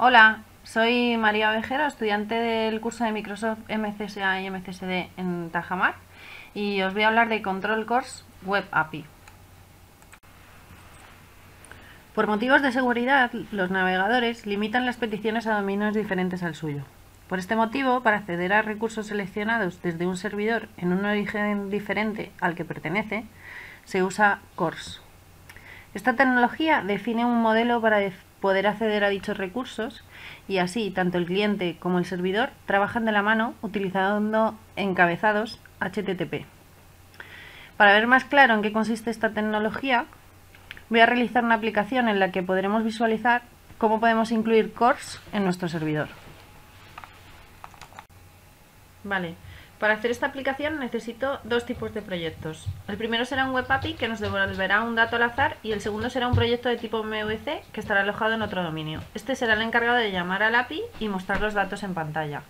Hola, soy María Ovejero, estudiante del curso de Microsoft MCSA y MCSD en Tajamar y os voy a hablar de Control Course Web API. Por motivos de seguridad, los navegadores limitan las peticiones a dominios diferentes al suyo. Por este motivo, para acceder a recursos seleccionados desde un servidor en un origen diferente al que pertenece, se usa CORS. Esta tecnología define un modelo para poder acceder a dichos recursos y así tanto el cliente como el servidor trabajan de la mano utilizando encabezados HTTP. Para ver más claro en qué consiste esta tecnología, voy a realizar una aplicación en la que podremos visualizar cómo podemos incluir CORS en nuestro servidor. Vale, para hacer esta aplicación necesito dos tipos de proyectos. El primero será un web API que nos devolverá un dato al azar y el segundo será un proyecto de tipo MVC que estará alojado en otro dominio. Este será el encargado de llamar al API y mostrar los datos en pantalla.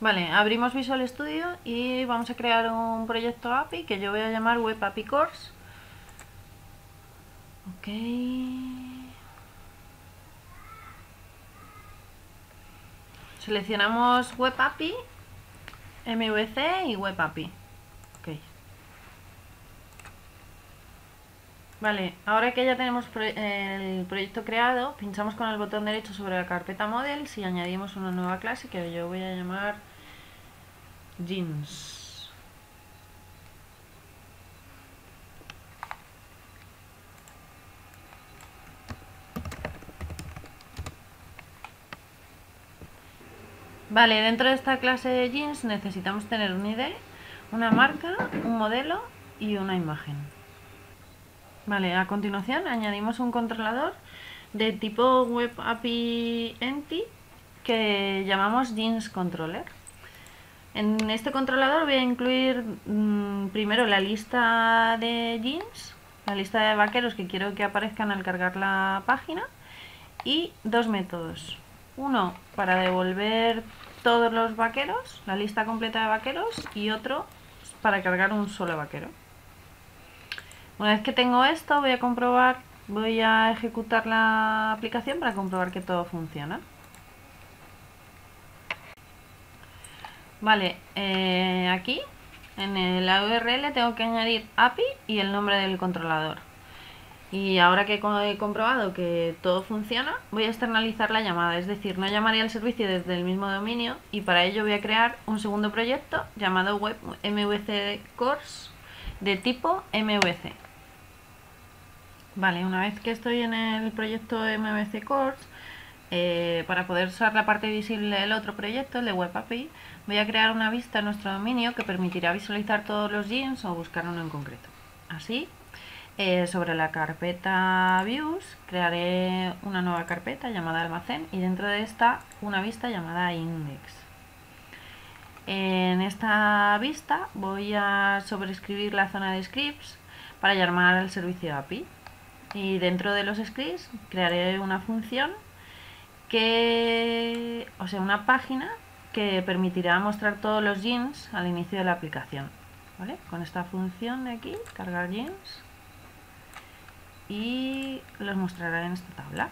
Vale, abrimos Visual Studio y vamos a crear un proyecto API que yo voy a llamar Web API Course. Ok. Seleccionamos Web API MVC y Web API. Ok. Vale, ahora que ya tenemos el proyecto creado, pinchamos con el botón derecho sobre la carpeta Models y añadimos una nueva clase que yo voy a llamar Jeans. Vale, dentro de esta clase de jeans necesitamos tener un ID, una marca, un modelo y una imagen. Vale, a continuación añadimos un controlador de tipo Web API Entity que llamamos Jeans Controller. En este controlador voy a incluir mm, primero la lista de jeans, la lista de vaqueros que quiero que aparezcan al cargar la página y dos métodos. Uno para devolver todos los vaqueros, la lista completa de vaqueros y otro para cargar un solo vaquero. Una vez que tengo esto voy a comprobar, voy a ejecutar la aplicación para comprobar que todo funciona. Vale, eh, aquí en la URL tengo que añadir API y el nombre del controlador. Y ahora que he comprobado que todo funciona, voy a externalizar la llamada, es decir, no llamaré al servicio desde el mismo dominio y para ello voy a crear un segundo proyecto llamado web MVC Course de tipo MVC. Vale, una vez que estoy en el proyecto MVC Course, eh, para poder usar la parte visible del otro proyecto, el de Web API, voy a crear una vista en nuestro dominio que permitirá visualizar todos los jeans o buscar uno en concreto. Así eh, sobre la carpeta Views crearé una nueva carpeta llamada almacén y dentro de esta una vista llamada index. En esta vista voy a sobreescribir la zona de scripts para llamar al servicio API y dentro de los scripts crearé una función que, o sea, una página que permitirá mostrar todos los jeans al inicio de la aplicación. Con esta función de aquí, cargar jeans, y los mostraré en esta tabla.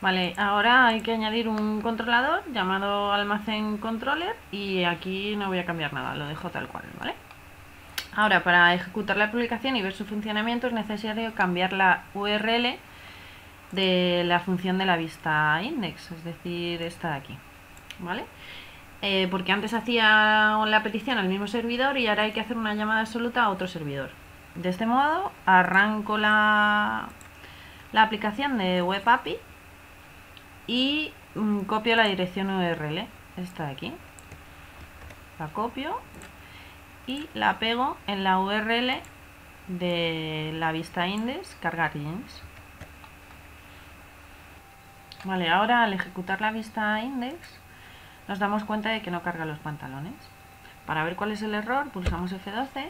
Vale, ahora hay que añadir un controlador llamado almacén controller y aquí no voy a cambiar nada, lo dejo tal cual, ¿vale? Ahora, para ejecutar la aplicación y ver su funcionamiento es necesario cambiar la URL de la función de la vista index, es decir, esta de aquí, ¿vale? Eh, porque antes hacía la petición al mismo servidor y ahora hay que hacer una llamada absoluta a otro servidor. De este modo arranco la, aplicación de Web API y mm, copio la dirección URL, esta de aquí. La copio y la pego en la URL de la vista index cargar jeans. Vale, ahora al ejecutar la vista index nos damos cuenta de que no carga los pantalones. Para ver cuál es el error, pulsamos F12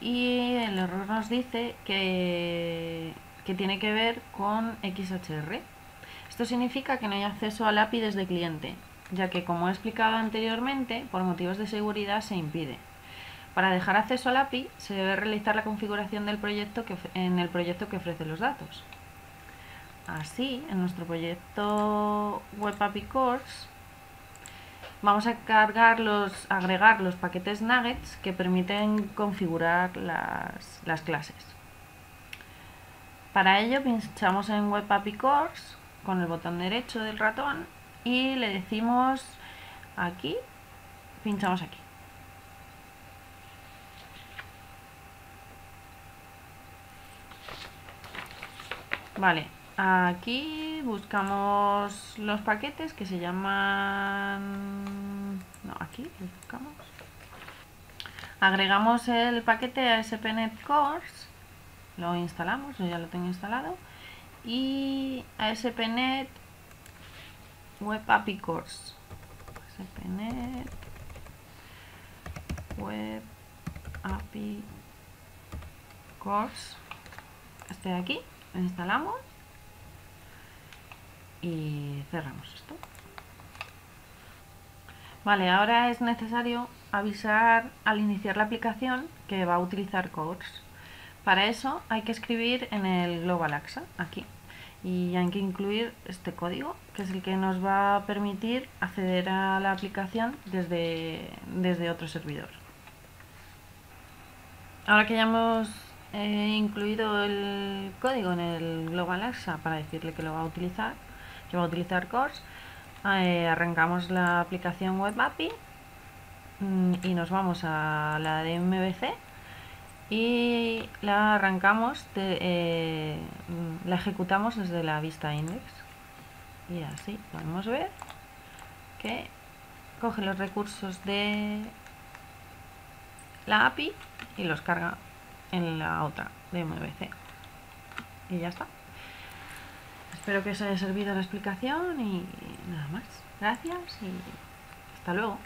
y el error nos dice que, que tiene que ver con XHR. Esto significa que no hay acceso al API desde cliente, ya que como he explicado anteriormente, por motivos de seguridad se impide. Para dejar acceso al API se debe realizar la configuración del proyecto que en el proyecto que ofrece los datos. Así, en nuestro proyecto Web Course vamos a cargar los, agregar los paquetes nuggets que permiten configurar las, las clases. Para ello pinchamos en Web con el botón derecho del ratón y le decimos aquí, pinchamos aquí. Vale, aquí buscamos los paquetes que se llaman... No, aquí los buscamos. Agregamos el paquete a ASP.NET Course, lo instalamos, yo ya lo tengo instalado, y ASP.NET Web API Course. ASP.NET Web API Course. Este de aquí instalamos y cerramos esto. Vale, ahora es necesario avisar al iniciar la aplicación que va a utilizar Course. Para eso hay que escribir en el Global AXA, aquí, y hay que incluir este código, que es el que nos va a permitir acceder a la aplicación desde, desde otro servidor. Ahora que ya hemos he incluido el código en el Global AXA para decirle que lo va a utilizar, que va a utilizar Course. Eh, arrancamos la aplicación Web API mm, y nos vamos a la de MVC y la arrancamos, eh, la ejecutamos desde la vista index y así podemos ver que coge los recursos de la API y los carga en la otra de MVC. Y ya está. Espero que os haya servido la explicación y nada más. Gracias y hasta luego.